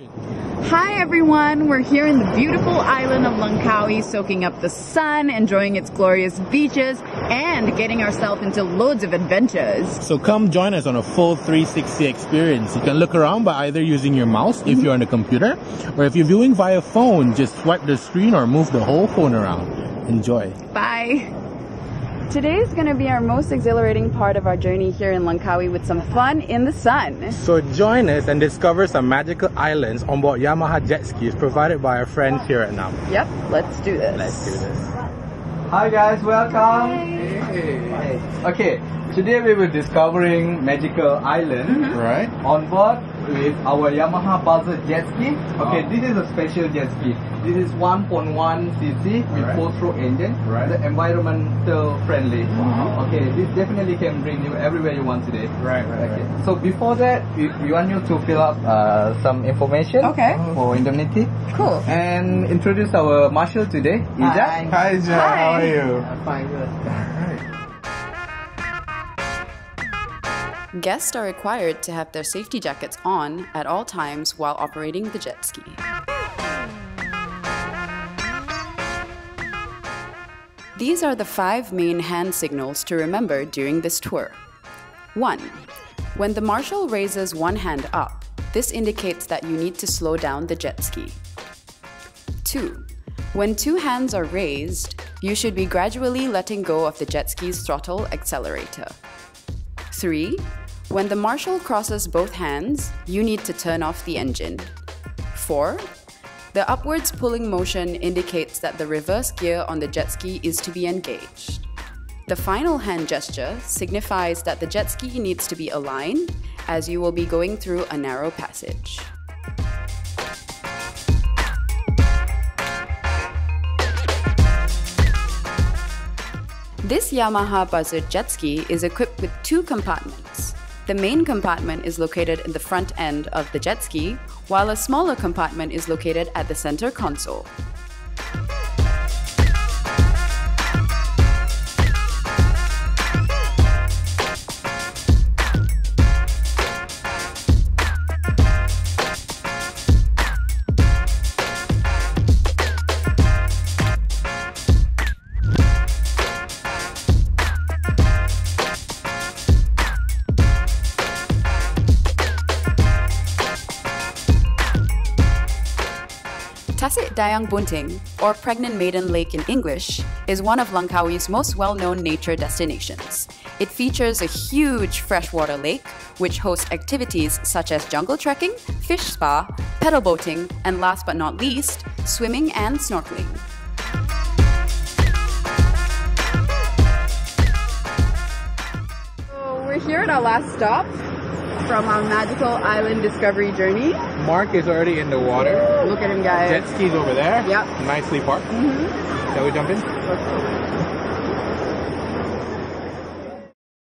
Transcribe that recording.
Hi everyone, we're here in the beautiful island of Langkawi soaking up the sun, enjoying its glorious beaches, and getting ourselves into loads of adventures. So come join us on a full 360 experience. You can look around by either using your mouse if mm-hmm. you're on a computer, or if you're viewing via phone, just swipe the screen or move the whole phone around. Enjoy. Bye! Today is going to be our most exhilarating part of our journey here in Langkawi with some fun in the sun. So join us and discover some magical islands on board Yamaha jet skis provided by our friends here at NAAM. Yep, let's do this. Let's do this. Hi guys, welcome. Hey. Okay, today we will discovering magical island Right? on board with our Yamaha Buzzard jet ski. Okay, this is a special jet ski. This is 1.1 cc with Right. four-stroke engine. Right. The environmental friendly. Wow. Okay, this definitely can bring you everywhere you want today. Right, right, Okay. So before that, we, we want you to fill up uh, some information Okay. for indemnity Cool. and introduce our marshal today, Ija. Hi. Hi, Jan. Hi. How are you? Fine, good. Guests are required to have their safety jackets on at all times while operating the jet ski. These are the five main hand signals to remember during this tour. 1. When the marshal raises one hand up, this indicates that you need to slow down the jet ski. 2. When two hands are raised, you should be gradually letting go of the jet ski's throttle accelerator. 3. When the marshal crosses both hands, you need to turn off the engine. 4. The upwards pulling motion indicates that the reverse gear on the jet ski is to be engaged. The final hand gesture signifies that the jet ski needs to be aligned as you will be going through a narrow passage. This Yamaha Buzzard jet ski is equipped with two compartments. The main compartment is located in the front end of the jet ski, while a smaller compartment is located at the center console. Tasik Dayang Bunting, or Pregnant Maiden Lake in English, is one of Langkawi's most well known nature destinations. It features a huge freshwater lake, which hosts activities such as jungle trekking, fish spa, pedal boating, and last but not least, swimming and snorkeling. We're here at our last stop from our magical island discovery journey. Mark is already in the water. Look at him, guys. Jet skis over there. Yep. Nicely parked. Mm-hmm. Shall we jump in?